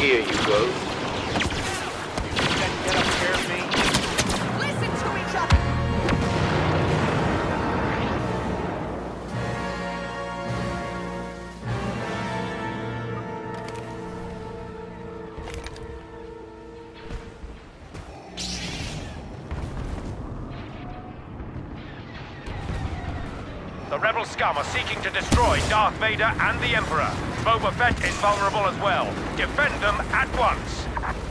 Here you go. The rebel scum are seeking destroy Darth Vader and the Emperor. Boba Fett is vulnerable as well. Defend them at once.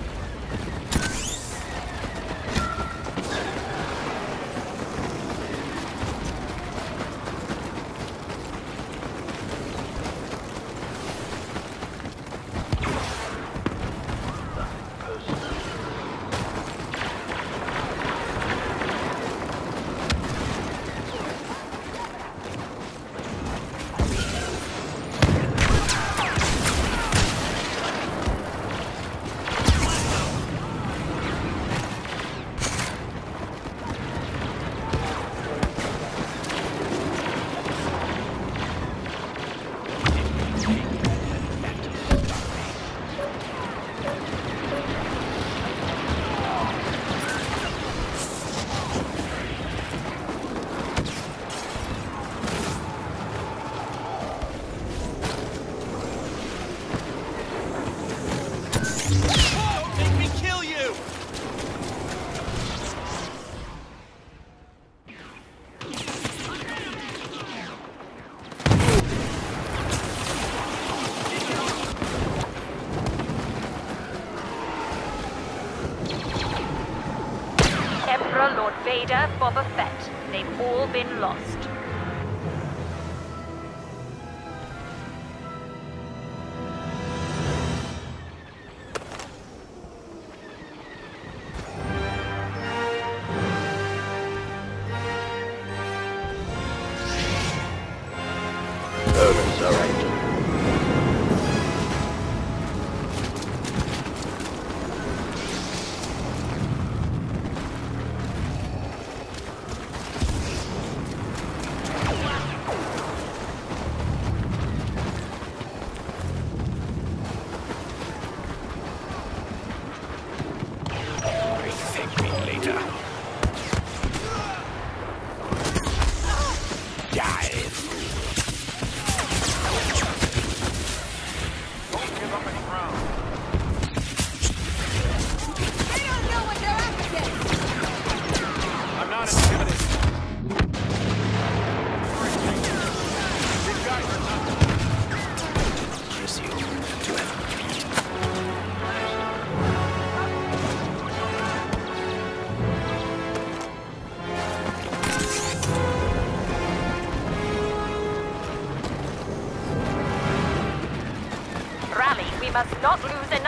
Lord Boba Fett. They've all been lost.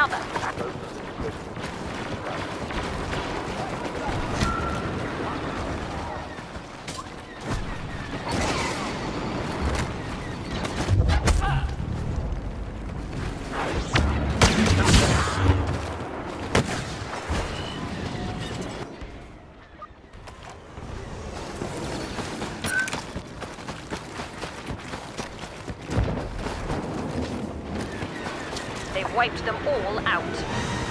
Another. They've wiped them all out.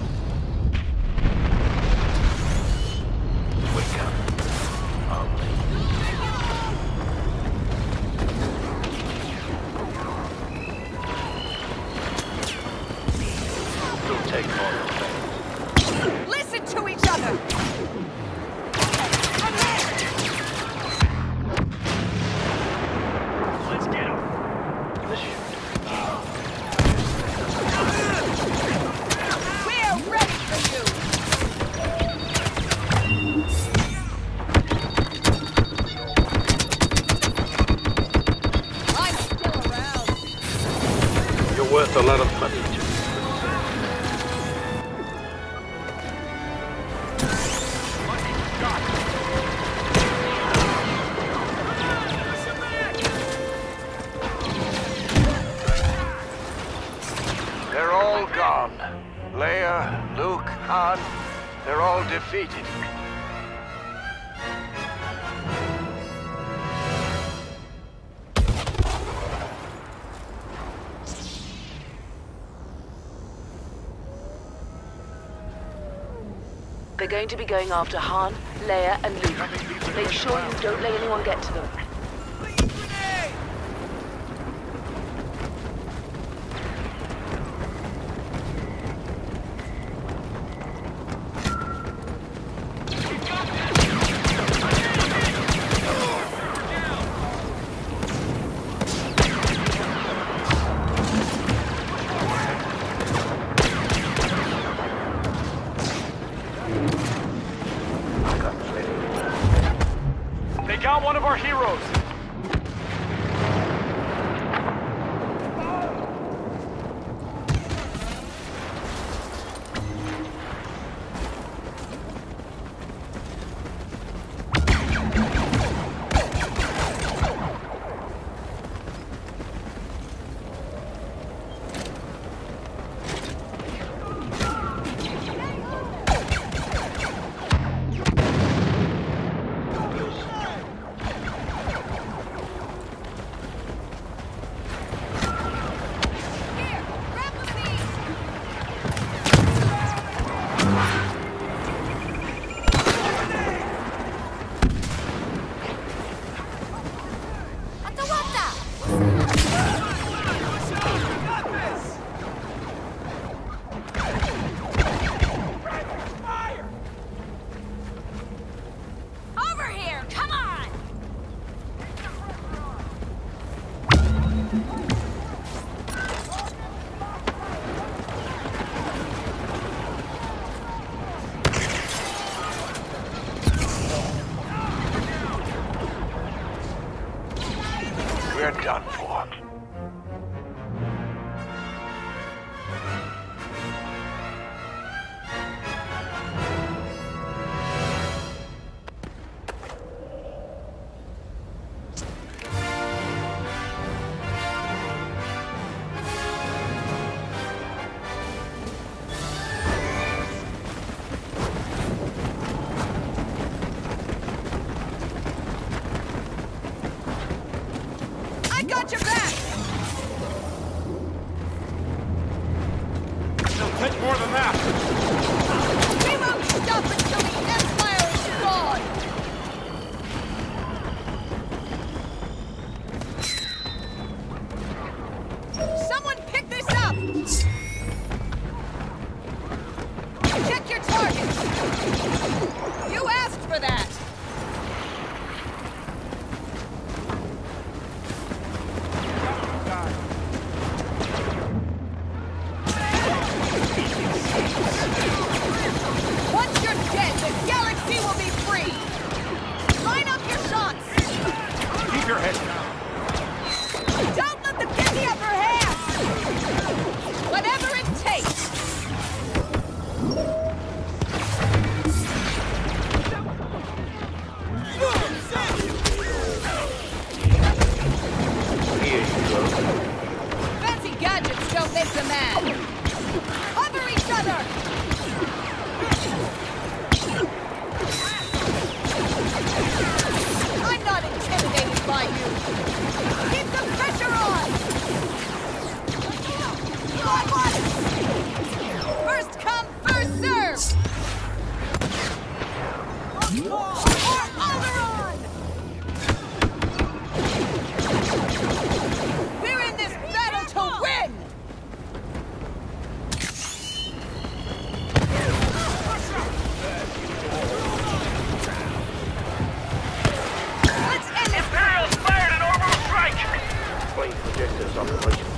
worth a lot of money to. They're all gone. Leia, Luke, Han, they're all defeated. They're going to be going after Han, Leia, and Luke. Make sure you don't let anyone get to them. там почти.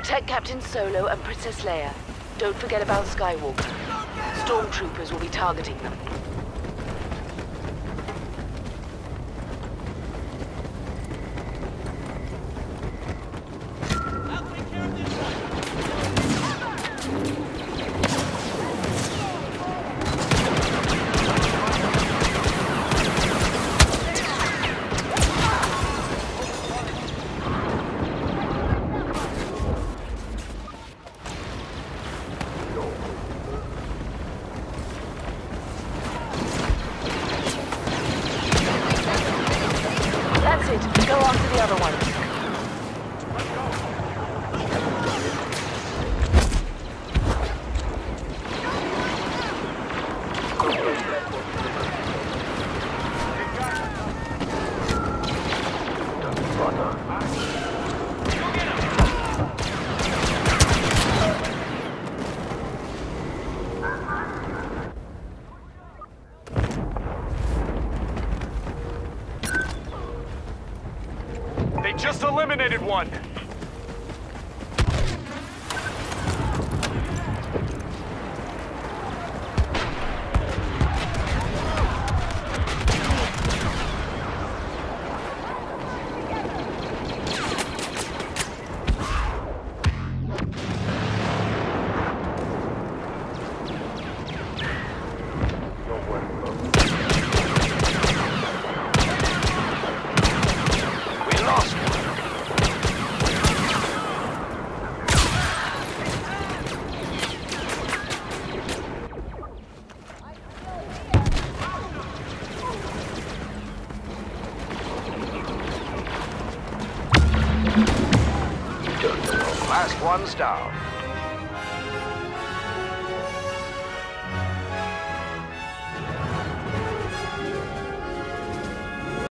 Protect Captain Solo and Princess Leia. Don't forget about Skywalker. Stormtroopers will be targeting them. eliminated one.